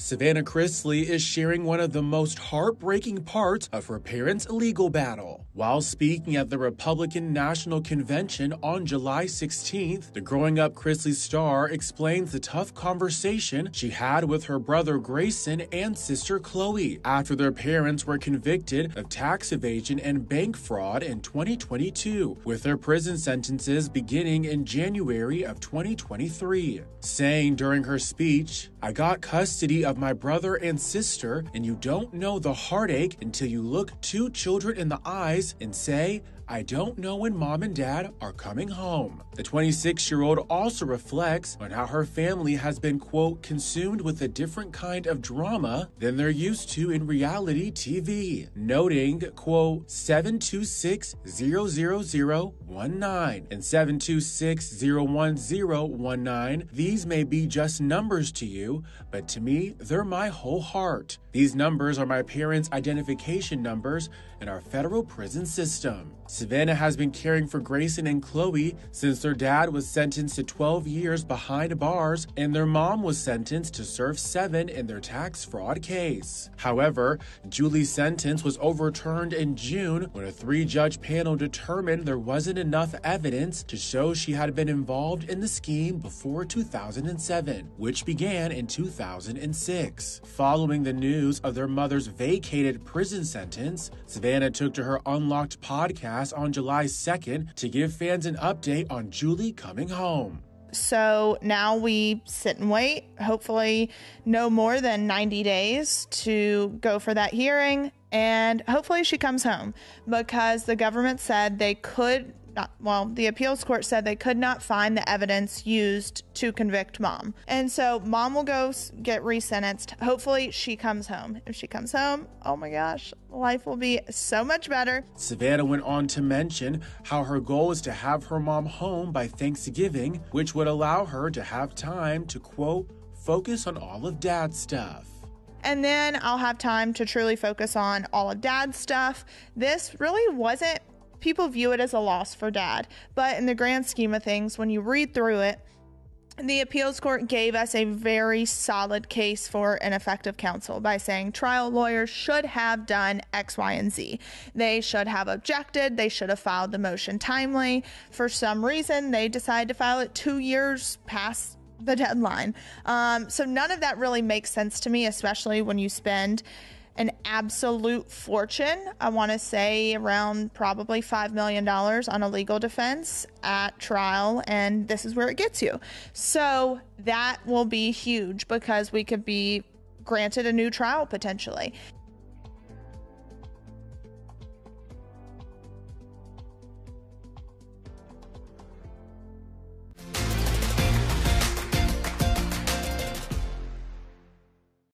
Savannah Chrisley is sharing one of the most heartbreaking parts of her parents' legal battle. While speaking at the Republican National Convention on July 16th, the growing up Chrisley star explains the tough conversation she had with her brother Grayson and sister Chloe after their parents were convicted of tax evasion and bank fraud in 2022, with their prison sentences beginning in January of 2023. Saying during her speech, I got custody of my brother and sister, and you don't know the heartache until you look two children in the eyes and say, I don't know when mom and dad are coming home. The 26 year old also reflects on how her family has been, quote, consumed with a different kind of drama than they're used to in reality TV, noting, quote, 726 00019 and 726 01019. These may be just numbers to you, but to me, they're my whole heart. These numbers are my parents' identification numbers in our federal prison system. Savannah has been caring for Grayson and Chloe since their dad was sentenced to 12 years behind bars and their mom was sentenced to serve seven in their tax fraud case. However, Julie's sentence was overturned in June when a three judge panel determined there wasn't enough evidence to show she had been involved in the scheme before 2007, which began in 2006. Following the news of their mother's vacated prison sentence, Savannah took to her Unlocked podcast on July 2nd to give fans an update on Julie coming home. So now we sit and wait, hopefully, no more than 90 days to go for that hearing. And hopefully, she comes home because the government said they could not, well, the appeals court said they could not find the evidence used to convict mom. And so mom will go get resentenced. Hopefully she comes home. If she comes home, oh my gosh, life will be so much better. Savannah went on to mention how her goal is to have her mom home by Thanksgiving, which would allow her to have time to quote, focus on all of dad's stuff. And then I'll have time to truly focus on all of dad's stuff. This really wasn't people view it as a loss for dad. But in the grand scheme of things, when you read through it, the appeals court gave us a very solid case for ineffective counsel by saying trial lawyers should have done X, Y, and Z. They should have objected. They should have filed the motion timely. For some reason, they decided to file it two years past the deadline. Um, so none of that really makes sense to me, especially when you spend an absolute fortune. I want to say around probably $5 million on a legal defense at trial, and this is where it gets you. So that will be huge because we could be granted a new trial potentially.